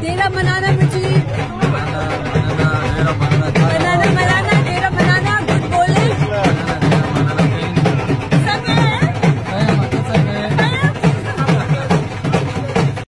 देना बनाना